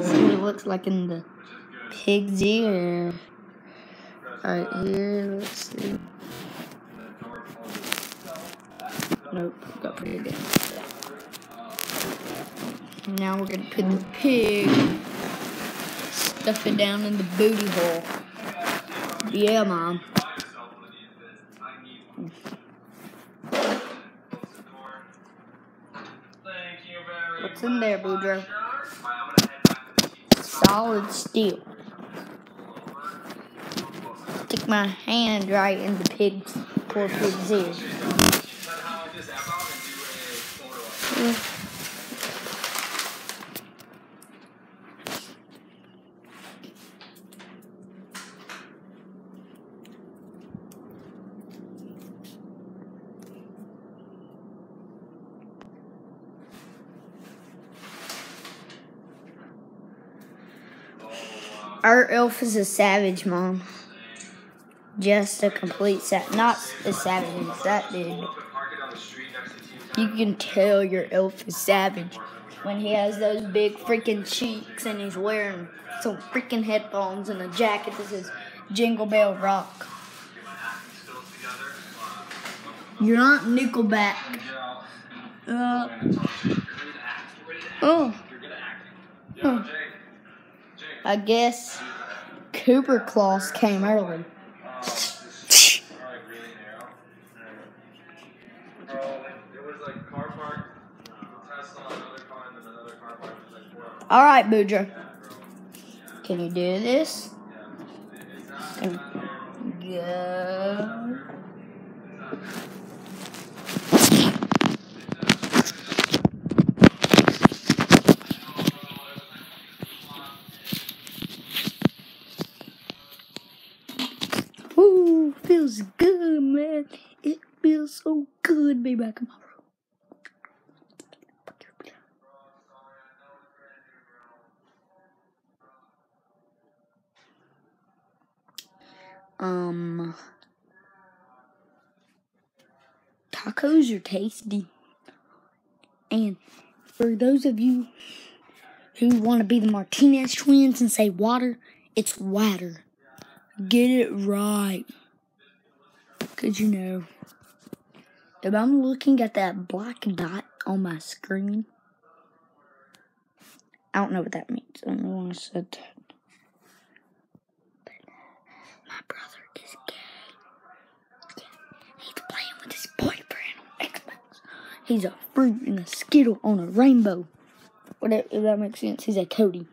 see what it looks like in the pig's ear. Right here, let's see. Nope, got it in. Now we're gonna put the pig, stuff it down in the booty hole. Yeah, mom. What's in there, Boudreaux? Solid steel. Stick my hand right in the pig's poor pig's ear. Our elf is a savage, Mom. Just a complete savage. Not as savage as that dude. You can tell your elf is savage when he has those big freaking cheeks and he's wearing some freaking headphones and a jacket that says Jingle Bell Rock. You're not Nickelback. Uh, oh. oh. I guess Cooper Claus came early. All right, Boudreaux. Can you do this? Go. Ooh, feels good, man. It feels so good in my room. Um, tacos are tasty. And for those of you who want to be the Martinez twins and say water, it's water. Get it right. Because, you know, if I'm looking at that black dot on my screen, I don't know what that means. I don't know why I said that. My brother is gay. He's playing with his boyfriend on Xbox. He's a fruit and a skittle on a rainbow. Whatever, if that makes sense. He's a Cody.